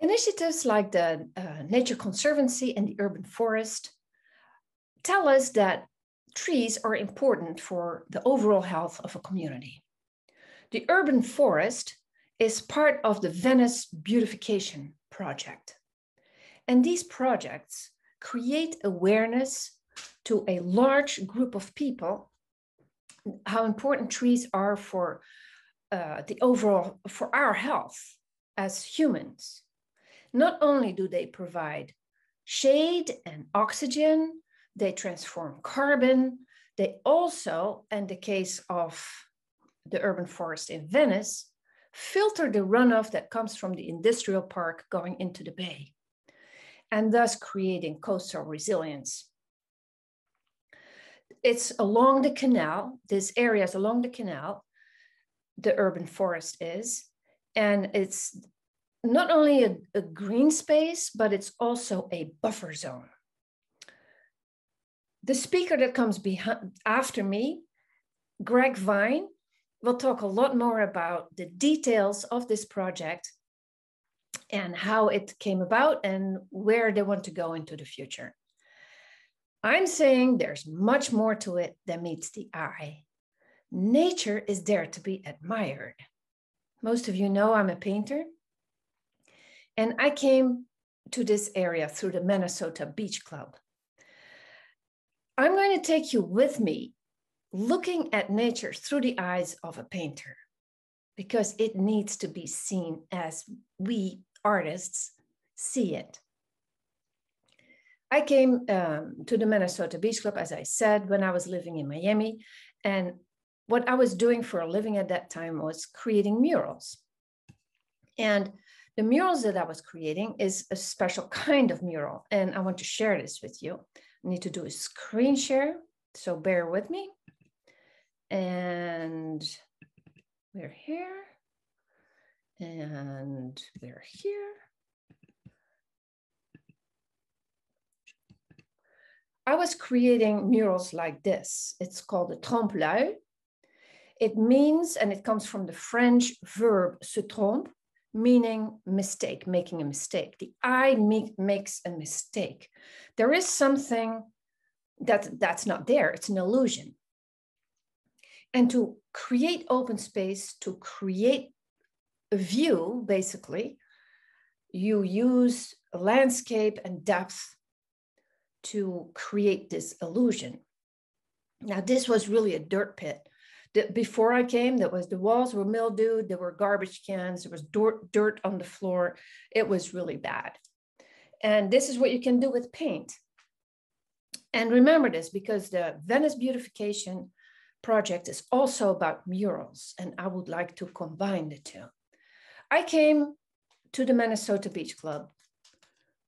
Initiatives like the uh, Nature Conservancy and the urban forest tell us that trees are important for the overall health of a community. The urban forest is part of the Venice beautification project. And these projects create awareness to a large group of people how important trees are for uh, the overall, for our health as humans. Not only do they provide shade and oxygen, they transform carbon, they also, in the case of the urban forest in Venice, filter the runoff that comes from the industrial park going into the bay, and thus creating coastal resilience. It's along the canal, this area is along the canal, the urban forest is, and it's not only a, a green space, but it's also a buffer zone. The speaker that comes behind, after me, Greg Vine, will talk a lot more about the details of this project and how it came about and where they want to go into the future. I'm saying there's much more to it than meets the eye. Nature is there to be admired. Most of you know I'm a painter. And I came to this area through the Manasota Beach Club. I'm going to take you with me looking at nature through the eyes of a painter because it needs to be seen as we artists see it. I came um, to the Manasota Beach Club, as I said, when I was living in Miami. And what I was doing for a living at that time was creating murals. And the murals that I was creating is a special kind of mural. And I want to share this with you. I need to do a screen share, so bear with me. And we're here. And we're here. I was creating murals like this. It's called a trompe-l'œil. It means, and it comes from the French verb se trompe, meaning mistake, making a mistake. The eye make, makes a mistake. There is something that that's not there. It's an illusion. And to create open space, to create a view, basically, you use landscape and depth to create this illusion. Now, this was really a dirt pit. Before I came, that was the walls were mildewed, there were garbage cans, there was dirt, dirt on the floor. It was really bad. And this is what you can do with paint. And remember this because the Venice Beautification Project is also about murals, and I would like to combine the two. I came to the Manasota Beach Club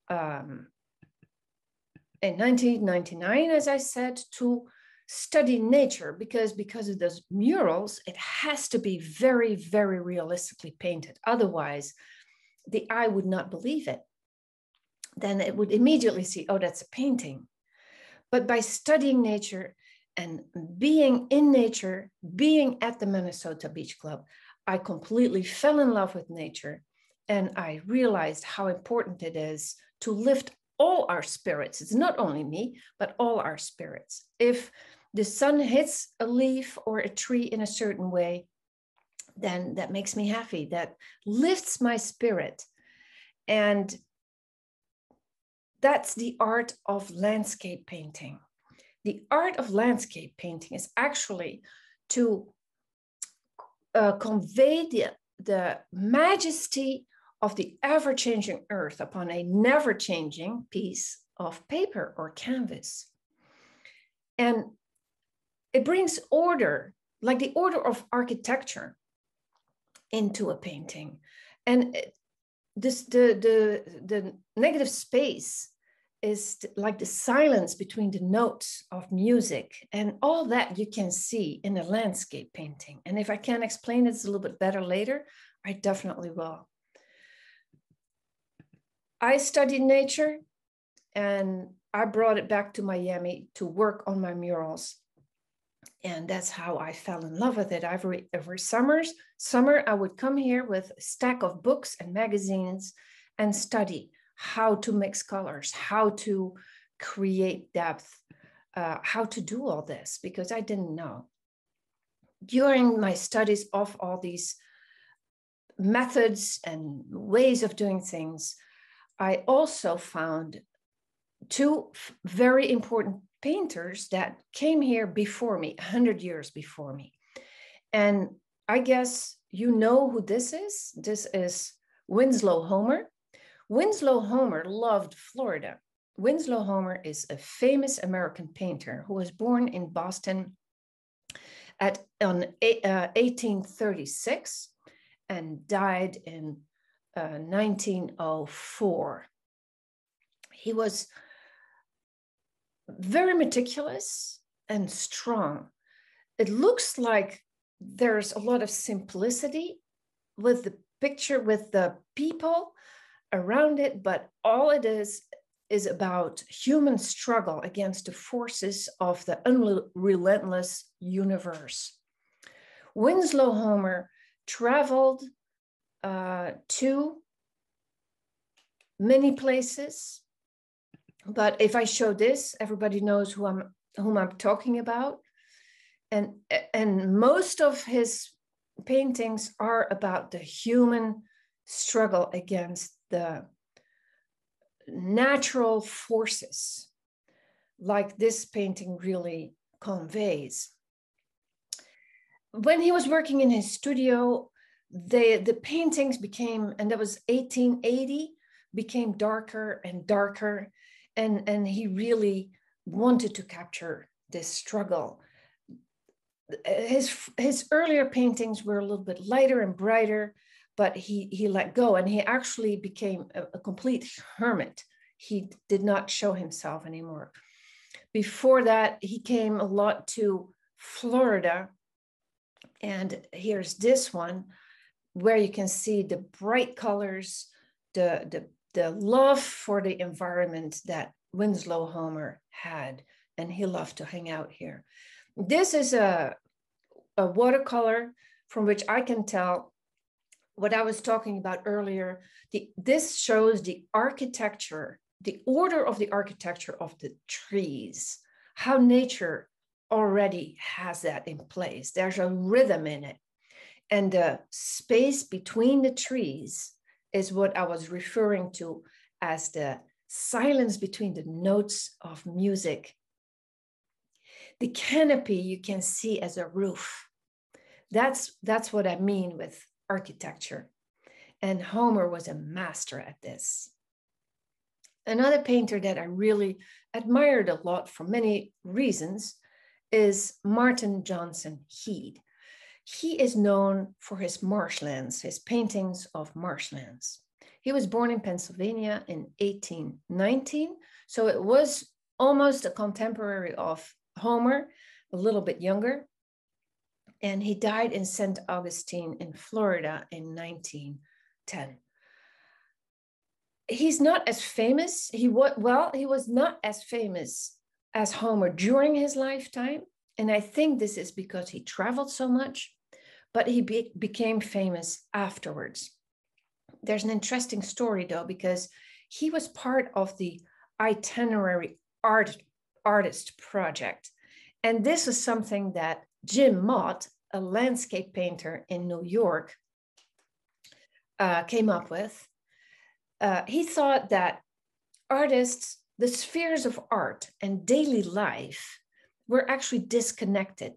um, in 1999, as I said, to study nature because because of those murals, it has to be very, very realistically painted. Otherwise, the eye would not believe it. Then it would immediately see, oh, that's a painting. But by studying nature and being in nature, being at the Manasota Beach Club, I completely fell in love with nature. And I realized how important it is to lift all our spirits. It's not only me, but all our spirits. If the sun hits a leaf or a tree in a certain way, then that makes me happy. That lifts my spirit. And that's the art of landscape painting. The art of landscape painting is actually to uh, convey the, the majesty of the ever changing earth upon a never changing piece of paper or canvas. And it brings order, like the order of architecture, into a painting. And this, the, the, the negative space is like the silence between the notes of music and all that you can see in a landscape painting. And if I can explain it a little bit better later, I definitely will. I studied nature and I brought it back to Miami to work on my murals. And that's how I fell in love with it. Every every summers, summer, I would come here with a stack of books and magazines and study how to mix colors, how to create depth, uh, how to do all this, because I didn't know. During my studies of all these methods and ways of doing things, I also found two very important painters that came here before me, 100 years before me. And I guess you know who this is. This is Winslow Homer. Winslow Homer loved Florida. Winslow Homer is a famous American painter who was born in Boston at on uh, 1836 and died in uh, 1904. He was very meticulous and strong. It looks like there's a lot of simplicity with the picture, with the people around it, but all it is is about human struggle against the forces of the unrelentless universe. Winslow Homer traveled uh, to many places, but if I show this, everybody knows who I'm whom I'm talking about. And, and most of his paintings are about the human struggle against the natural forces, like this painting really conveys. When he was working in his studio, the, the paintings became, and that was 1880, became darker and darker and and he really wanted to capture this struggle. His his earlier paintings were a little bit lighter and brighter but he he let go and he actually became a, a complete hermit. He did not show himself anymore. Before that he came a lot to florida. And here's this one where you can see the bright colors the the the love for the environment that Winslow Homer had, and he loved to hang out here. This is a, a watercolor from which I can tell what I was talking about earlier. The, this shows the architecture, the order of the architecture of the trees, how nature already has that in place. There's a rhythm in it. And the space between the trees is what I was referring to as the silence between the notes of music. The canopy you can see as a roof. That's, that's what I mean with architecture. And Homer was a master at this. Another painter that I really admired a lot for many reasons is Martin Johnson Heade. He is known for his marshlands, his paintings of marshlands. He was born in Pennsylvania in 1819, so it was almost a contemporary of Homer, a little bit younger. And he died in St. Augustine in Florida in 1910 he's not as famous. He was well, he was not as famous as Homer during his lifetime, and I think this is because he traveled so much, but he be, became famous afterwards. There's an interesting story though, because he was part of the itinerary art artist project. And this is something that Jim Mott, a landscape painter in New York, uh, came up with. Uh, he thought that artists, the spheres of art and daily life were actually disconnected.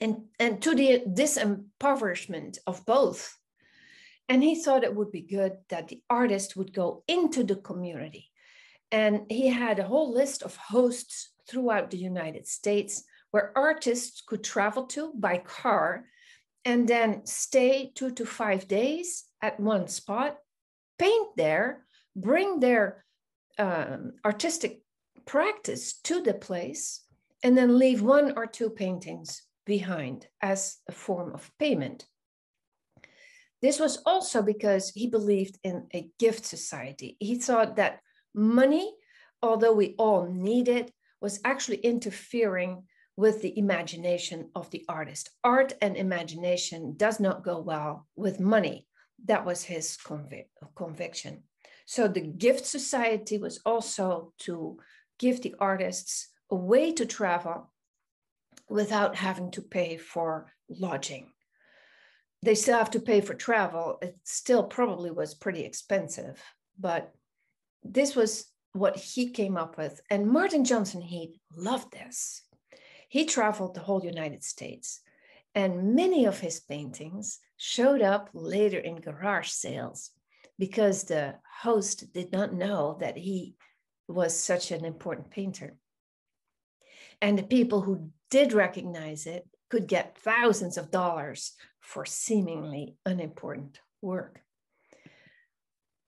And, and to the disempoverishment of both. And he thought it would be good that the artist would go into the community. And he had a whole list of hosts throughout the United States where artists could travel to by car and then stay two to five days at one spot, paint there, bring their um, artistic practice to the place, and then leave one or two paintings behind as a form of payment. This was also because he believed in a gift society. He thought that money, although we all need it, was actually interfering with the imagination of the artist. Art and imagination does not go well with money. That was his convic- conviction. So the gift society was also to give the artists a way to travel without having to pay for lodging. They still have to pay for travel. It still probably was pretty expensive, but this was what he came up with. And Martin Johnson Heade loved this. He traveled the whole United States, and many of his paintings showed up later in garage sales because the host did not know that he was such an important painter. And the people who did recognize it could get thousands of dollars for seemingly unimportant work.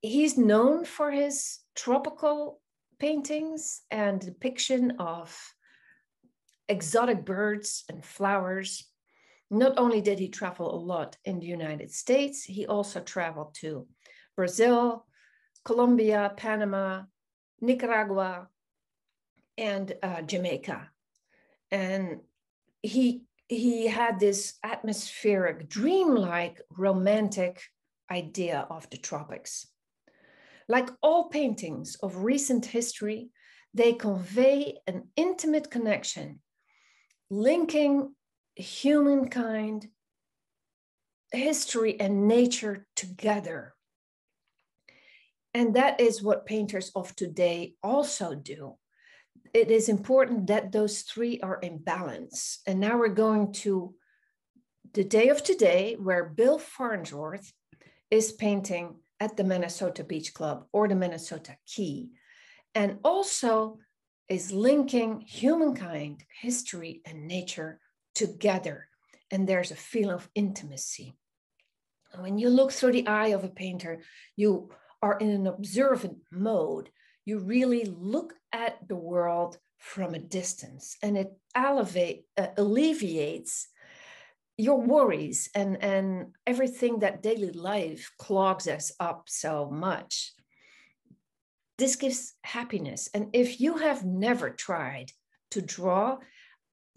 He's known for his tropical paintings and depiction of exotic birds and flowers. Not only did he travel a lot in the United States, he also traveled to Brazil, Colombia, Panama, Nicaragua, and uh, Jamaica. And he he had this atmospheric, dreamlike, romantic idea of the tropics. Like all paintings of recent history, they convey an intimate connection, linking humankind, history, and nature together. And that is what painters of today also do. It is important that those three are in balance. And now we're going to the day of today, where Bill Farnsworth is painting at the Manasota Beach Club or the Manasota Key, and also is linking humankind, history, and nature together. And there's a feeling of intimacy. When you look through the eye of a painter, you are in an observant mode. You really look at the world from a distance and it elevate, uh, alleviates your worries and, and everything that daily life clogs us up so much. This gives happiness. And if you have never tried to draw,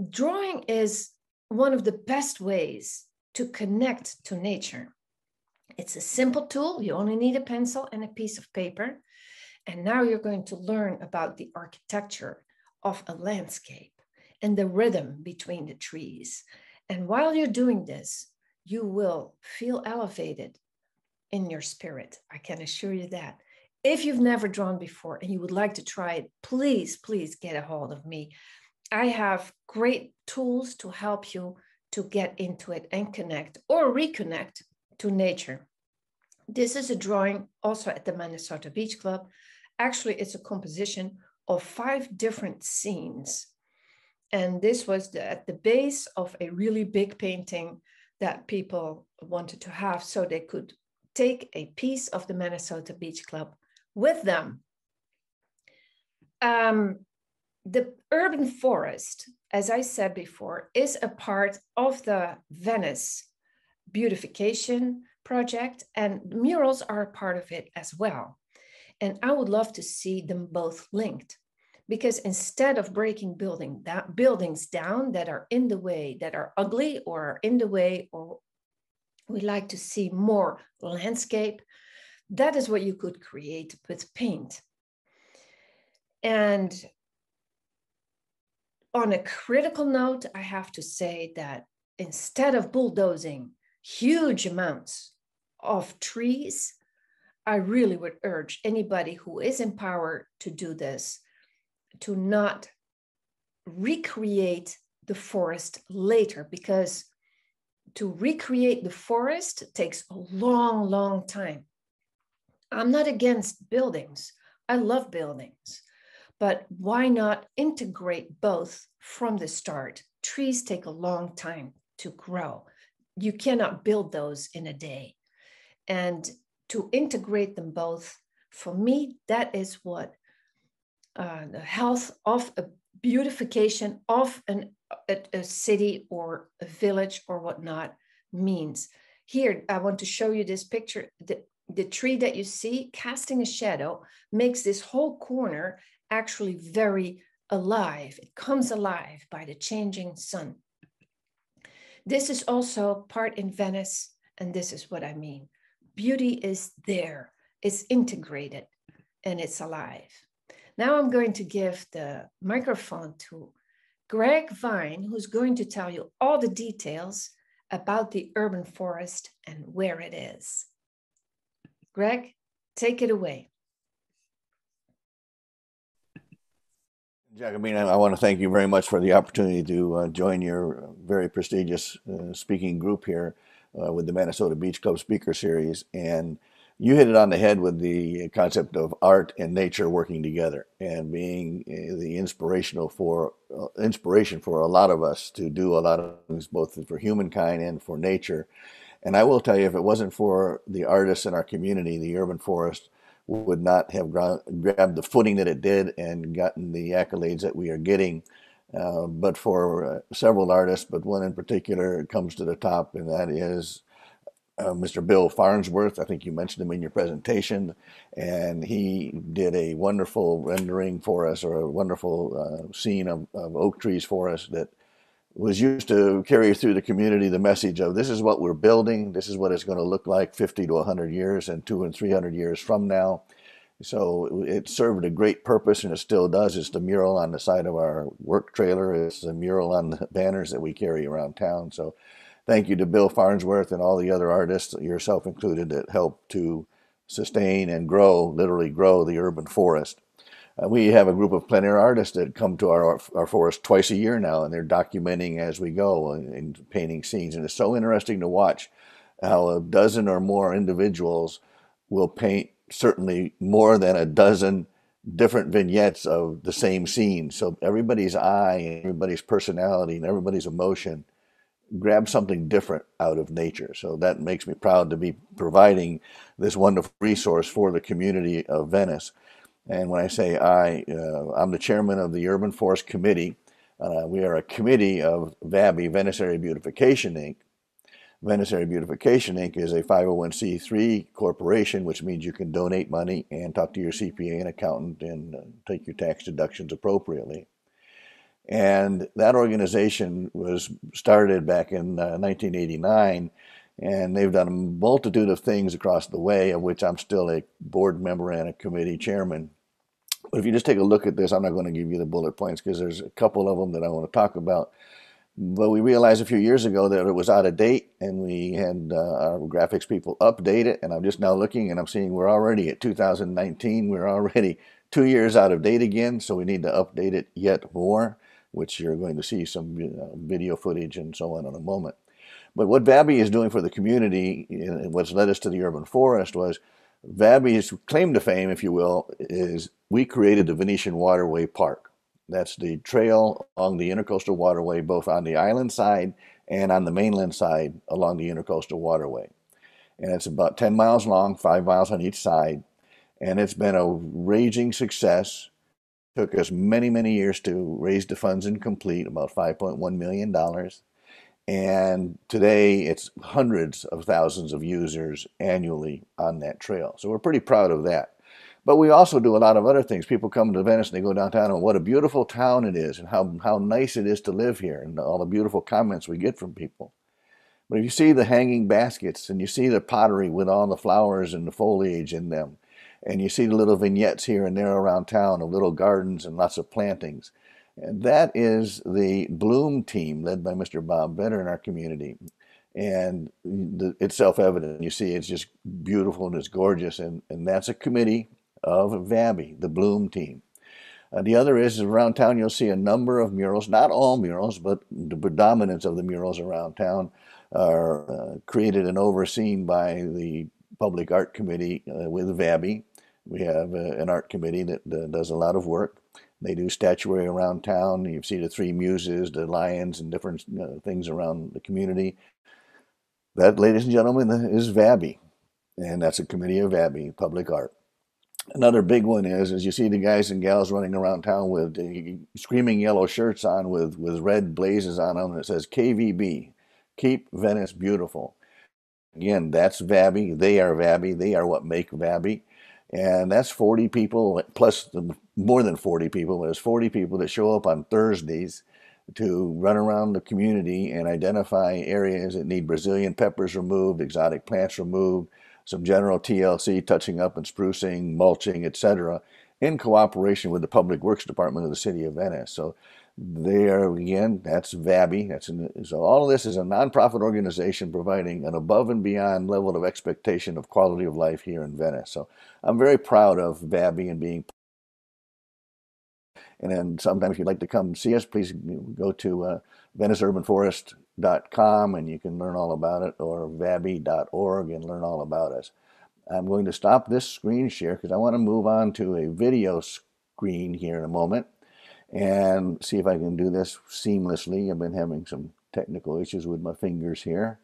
drawing is one of the best ways to connect to nature. It's a simple tool. You only need a pencil and a piece of paper. And now you're going to learn about the architecture of a landscape and the rhythm between the trees and while you're doing this, you will feel elevated in your spirit. I can assure you that. If you've never drawn before and you would like to try it, please, please get a hold of me. I have great tools to help you to get into it and connect or reconnect to nature. This is a drawing also at the Manasota Beach Club. Actually, it's a composition of five different scenes and this was the, at the base of a really big painting that people wanted to have so they could take a piece of the Manasota Beach Club with them. Um, the urban forest, as I said before, is a part of the Venice beautification project, and murals are a part of it as well. And I would love to see them both linked because instead of breaking building that buildings down that are in the way that are ugly or are in the way or we like to see more landscape that is what you could create with paint. And on a critical note i have to say that instead of bulldozing huge amounts of trees i really would urge anybody who is in power to do this to not recreate the forest later because to recreate the forest takes a long, long time. I'm not against buildings. I love buildings, but why not integrate both from the start? Trees take a long time to grow. You cannot build those in a day. And to integrate them both, for me, that is what uh, the health of a beautification of an, a, a city or a village or whatnot means. Here, I want to show you this picture. The, the tree that you see casting a shadow makes this whole corner actually very alive. It comes alive by the changing sun. This is also part in Venice, and this is what I mean. Beauty is there, it's integrated, and it's alive. Now I'm going to give the microphone to Greg Vine, who's going to tell you all the details about the urban forest and where it is. Greg, take it away. Jacobina, I want to thank you very much for the opportunity to uh, join your very prestigious uh, speaking group here uh, with the Manasota Beach Club Speaker Series. And you hit it on the head with the concept of art and nature working together and being uh, the inspirational for uh, inspiration for a lot of us to do a lot of things both for humankind and for nature. And I will tell you, if it wasn't for the artists in our community, the urban forest would not have grabbed the footing that it did and gotten the accolades that we are getting. Uh, but for uh, several artists, but one in particular comes to the top, and that is uh, Mr. Bill Farnsworth. I think you mentioned him in your presentation, and he did a wonderful rendering for us, or a wonderful uh, scene of, of oak trees for us that was used to carry through the community the message of this is what we're building, this is what it's going to look like 50 to 100 years and two and 300 years from now. So it served a great purpose and it still does. It's the mural on the side of our work trailer, it's the mural on the banners that we carry around town. So thank you to Bill Farnsworth and all the other artists, yourself included, that helped to sustain and grow, literally grow the urban forest. Uh, we have a group of plein air artists that come to our, our forest twice a year now, and they're documenting as we go and, and painting scenes. And it's so interesting to watch how a dozen or more individuals will paint certainly more than a dozen different vignettes of the same scene. So everybody's eye and everybody's personality and everybody's emotion grab something different out of nature. So that makes me proud to be providing this wonderful resource for the community of Venice. And when I say I, uh, I'm the chairman of the Urban Forest Committee. Uh, we are a committee of VABI, Venice Area Beautification Inc. Venice Area Beautification Inc. is a 501c3 corporation, which means you can donate money and talk to your CPA and accountant and uh, take your tax deductions appropriately. And that organization was started back in uh, 1989 and they've done a multitude of things across the way, of which I'm still a board member and a committee chairman. But if you just take a look at this, I'm not going to give you the bullet points because there's a couple of them that I want to talk about. But we realized a few years ago that it was out of date, and we had uh, our graphics people update it. And I'm just now looking, and I'm seeing we're already at 2019. We're already two years out of date again, so we need to update it yet more, which you're going to see some uh, video footage and so on in a moment. But what VABI is doing for the community, and what's led us to the urban forest, was VABI's claim to fame, if you will, is we created the Venetian Waterway Park. That's the trail along the Intercoastal Waterway, both on the island side and on the mainland side along the Intercoastal Waterway. And it's about 10 miles long, five miles on each side. And it's been a raging success. Took us many, many years to raise the funds and complete, about $5.1 million. And today it's hundreds of thousands of users annually on that trail. So we're pretty proud of that. But we also do a lot of other things. People come to Venice and they go downtown and what a beautiful town it is and how, how nice it is to live here and all the beautiful comments we get from people. But if you see the hanging baskets and you see the pottery with all the flowers and the foliage in them, and you see the little vignettes here and there around town of little gardens and lots of plantings, and that is the Bloom team led by Mr. Bob Benner in our community. And it's self-evident. You see, it's just beautiful and it's gorgeous. And, and that's a committee of VABI, the Bloom team. Uh, the other is, around town you'll see a number of murals, not all murals, but the predominance of the murals around town are uh, created and overseen by the Public Art Committee uh, with VABI. We have uh, an art committee that does a lot of work. They do statuary around town. You see the three muses, the lions, and different uh, things around the community. That, ladies and gentlemen, is VABI, and that's a committee of VABI, public art. Another big one is, as you see the guys and gals running around town with the screaming yellow shirts on with, with red blazes on them, it says KVB, Keep Venice Beautiful. Again, that's VABI. They are VABI. They are what make VABI. And that's 40 people, plus the, more than 40 people. There's 40 people that show up on Thursdays to run around the community and identify areas that need Brazilian peppers removed, exotic plants removed, some general TLC, touching up and sprucing, mulching, etc., in cooperation with the Public Works Department of the City of Venice. So they are again, that's VABI. That's an, so all of this is a nonprofit organization providing an above and beyond level of expectation of quality of life here in Venice. So I'm very proud of VABI and being. And then sometimes if you'd like to come see us, please go to uh, VeniceUrbanForest.com and you can learn all about it, or vabi.org and learn all about us. I'm going to stop this screen share because I want to move on to a video screen here in a moment and see if I can do this seamlessly. I've been having some technical issues with my fingers here.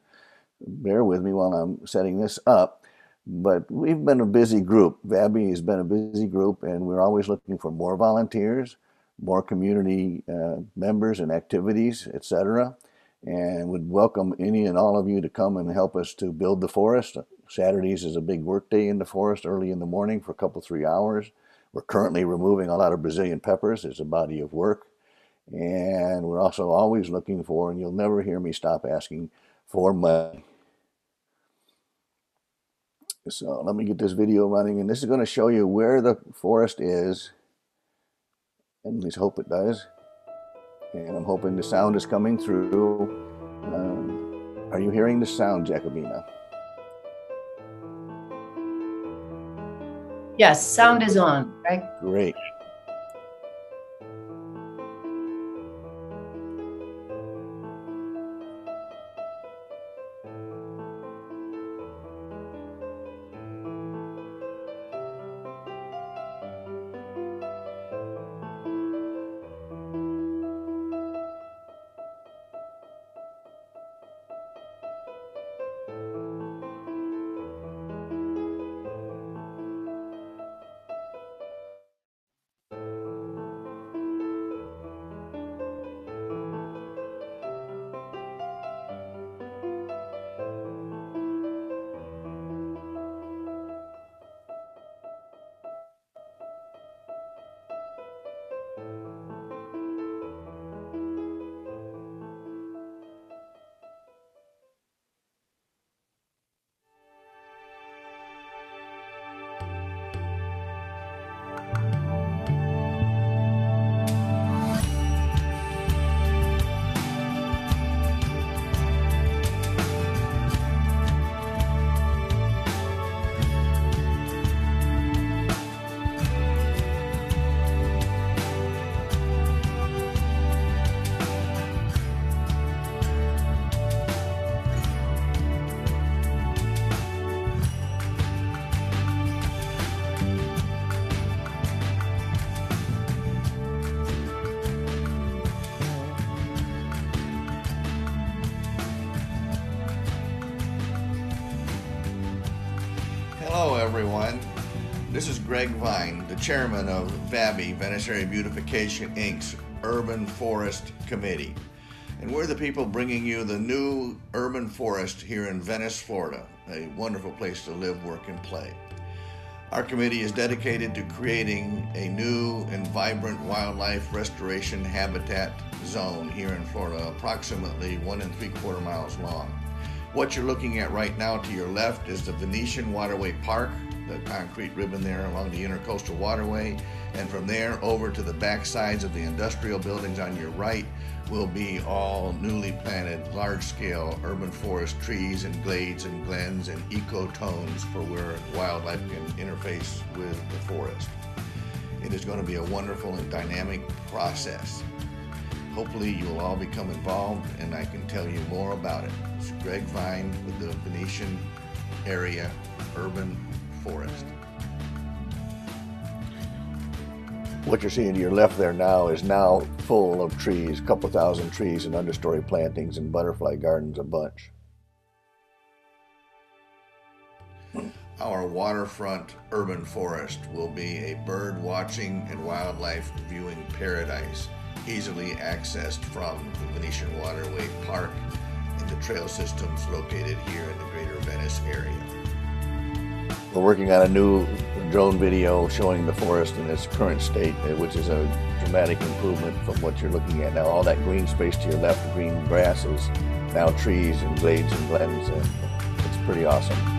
Bear with me while I'm setting this up. But we've been a busy group. VABI has been a busy group, and we're always looking for more volunteers, more community uh, members and activities, etc. And would welcome any and all of you to come and help us to build the forest. Saturdays is a big work day in the forest early in the morning for a couple, three hours. We're currently removing a lot of Brazilian peppers. It's a body of work. And we're also always looking for, and you'll never hear me stop asking for money. So let me get this video running, and this is going to show you where the forest is. And let's hope it does. And I'm hoping the sound is coming through. Um, are you hearing the sound, Jacobina? Yes, sound is on, right? Great. Greg Vine, the chairman of VABI, Venice Area Beautification Inc.'s Urban Forest Committee. And we're the people bringing you the new urban forest here in Venice, Florida, a wonderful place to live, work, and play. Our committee is dedicated to creating a new and vibrant wildlife restoration habitat zone here in Florida, approximately one and three quarter miles long. What you're looking at right now to your left is the Venetian Waterway Park, the concrete ribbon there along the Intercoastal Waterway. And from there over to the back sides of the industrial buildings on your right will be all newly planted large scale urban forest trees and glades and glens and ecotones for where wildlife can interface with the forest. It is going to be a wonderful and dynamic process. Hopefully you will all become involved and I can tell you more about it. It's Greg Vine with the Venetian Area Urban Forest. What you're seeing to your left there now is now full of trees, a couple thousand trees and understory plantings and butterfly gardens a bunch. Our waterfront urban forest will be a bird watching and wildlife viewing paradise easily accessed from the Venetian Waterway Park and the trail systems located here in the greater Venice area. We're working on a new drone video showing the forest in its current state, eh, which is a dramatic improvement from what you're looking at now. All that green space to your left, green grass is now trees and glades and glens, and it's pretty awesome.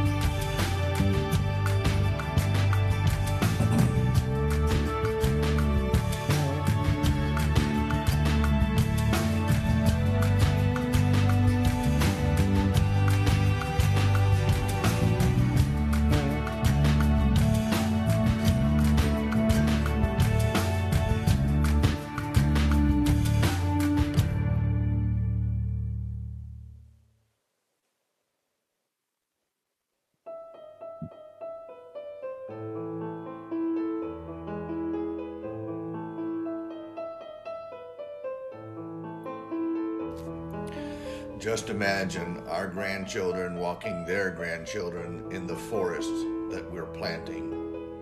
Grandchildren walking their grandchildren in the forests that we're planting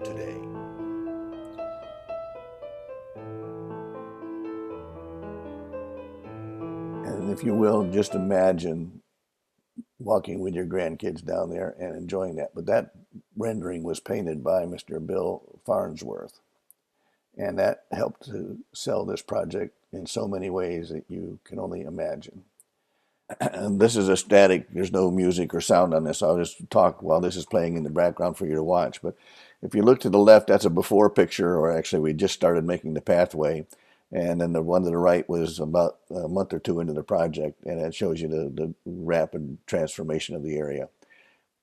today. And if you will, just imagine walking with your grandkids down there and enjoying that. But that rendering was painted by Mr. Bill Farnsworth. And that helped to sell this project in so many ways that you can only imagine. This is a static, there's no music or sound on this. I'll just talk while this is playing in the background for you to watch. But if you look to the left, that's a before picture, or actually, we just started making the pathway. And then the one to the right was about a month or two into the project, and it shows you the, the rapid transformation of the area.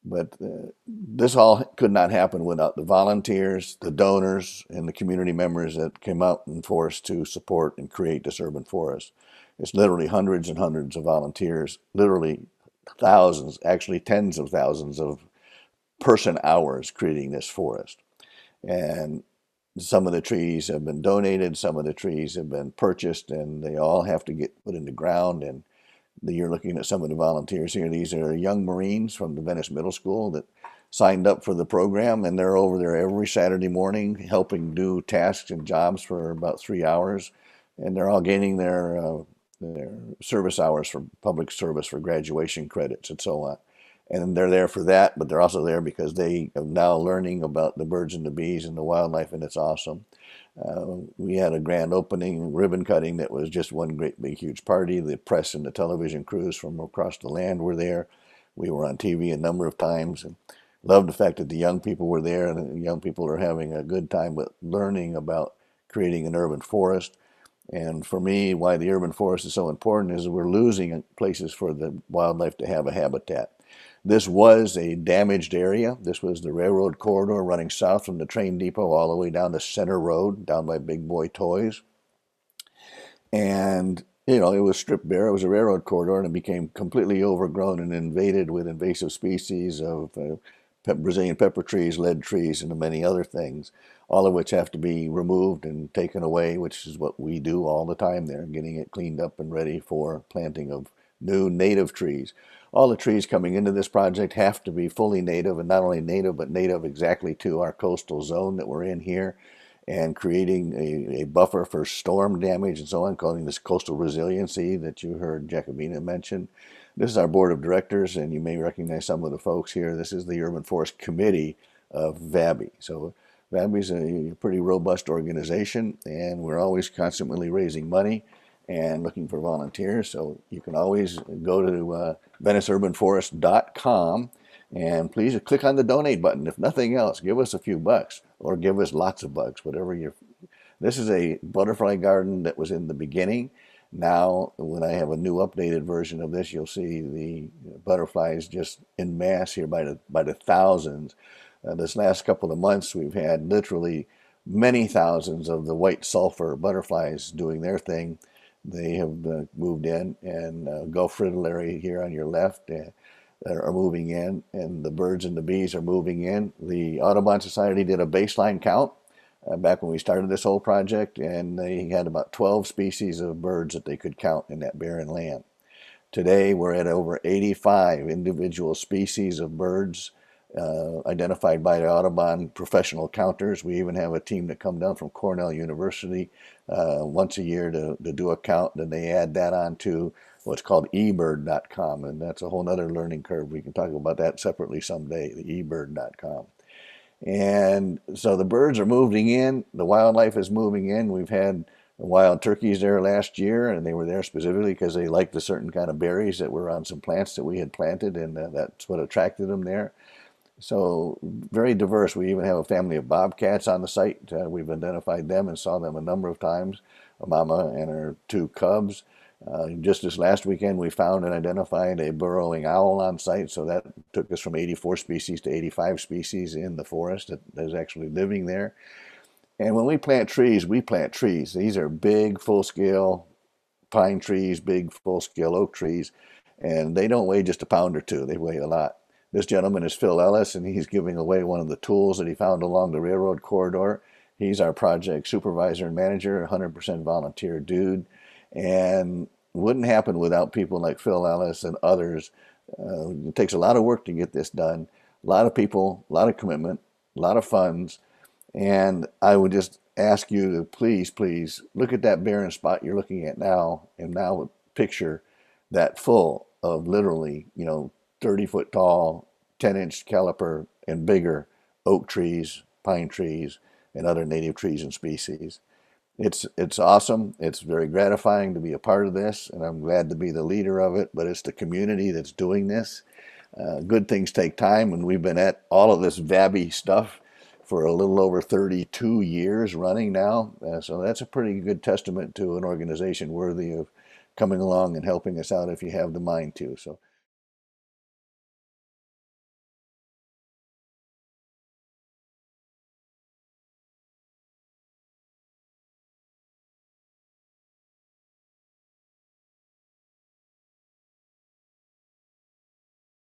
But uh, this all could not happen without the volunteers, the donors, and the community members that came out in forced to support and create this urban forest. It's literally hundreds and hundreds of volunteers, literally thousands, actually tens of thousands of person hours creating this forest. And some of the trees have been donated, some of the trees have been purchased, and they all have to get put in the ground. And you're looking at some of the volunteers here. These are young Marines from the Venice Middle School that signed up for the program, and they're over there every Saturday morning helping do tasks and jobs for about three hours. And they're all gaining their, uh, their service hours for public service for graduation credits and so on and they're there for that, but they're also there because they are now learning about the birds and the bees and the wildlife, and it's awesome. Uh, we had a grand opening ribbon cutting that was just one great big huge party. The press and the television crews from across the land were there. We were on TV a number of times and loved the fact that the young people were there and the young people are having a good time with learning about creating an urban forest. And for me, why the urban forest is so important is we're losing places for the wildlife to have a habitat. This was a damaged area. This was the railroad corridor running south from the train depot all the way down to Center Road, down by Big Boy Toys. And, you know, it was stripped bare. It was a railroad corridor and it became completely overgrown and invaded with invasive species of uh, Brazilian pepper trees, lead trees, and many other things, all of which have to be removed and taken away, which is what we do all the time there, getting it cleaned up and ready for planting of new native trees. All the trees coming into this project have to be fully native and not only native but native exactly to our coastal zone that we're in here and creating a, a buffer for storm damage and so on calling this coastal resiliency that you heard Jacobina mention. This is our board of directors and you may recognize some of the folks here. This is the urban forest committee of VABI so VABI is a pretty robust organization and we're always constantly raising money and looking for volunteers. So you can always go to uh, VeniceUrbanForest.com and please click on the donate button. If nothing else, give us a few bucks or give us lots of bucks, whatever you're. This is a butterfly garden that was in the beginning. Now, when I have a new updated version of this, you'll see the butterflies just in mass here by the by the thousands. Uh, this last couple of months, we've had literally many thousands of the white sulfur butterflies doing their thing they have uh, moved in, and uh, Gulf fritillary here on your left uh, are moving in, and the birds and the bees are moving in. The Audubon Society did a baseline count uh, back when we started this whole project, and they had about 12 species of birds that they could count in that barren land. Today, we're at over 85 individual species of birds uh, identified by the Audubon professional counters. We even have a team that come down from Cornell University uh, once a year to, to do a count. Then they add that on to what's called ebird.com, and that's a whole other learning curve. We can talk about that separately someday, the ebird.com. And so the birds are moving in, the wildlife is moving in. We've had wild turkeys there last year, and they were there specifically because they liked a certain kind of berries that were on some plants that we had planted, and uh, that's what attracted them there. So very diverse. We even have a family of bobcats on the site. Uh, we've identified them and saw them a number of times, a mama and her two cubs. Uh, just this last weekend, we found and identified a burrowing owl on site. So that took us from 84 species to 85 species in the forest that is actually living there. And when we plant trees, we plant trees. These are big, full-scale pine trees, big, full-scale oak trees, and they don't weigh just a pound or two. They weigh a lot. This gentleman is Phil Ellis, and he's giving away one of the tools that he found along the railroad corridor. He's our project supervisor and manager, 100% volunteer dude. And wouldn't happen without people like Phil Ellis and others. Uh, it takes a lot of work to get this done. A lot of people, a lot of commitment, a lot of funds, and I would just ask you to please, please look at that barren spot you're looking at now, and now picture that full of literally, you know, 30 foot tall, 10 inch caliper and bigger oak trees, pine trees, and other native trees and species. It's, it's awesome. It's very gratifying to be a part of this, and I'm glad to be the leader of it, but it's the community that's doing this. Uh, good things take time, and we've been at all of this VABI stuff for a little over 32 years running now. Uh, so that's a pretty good testament to an organization worthy of coming along and helping us out if you have the mind to. So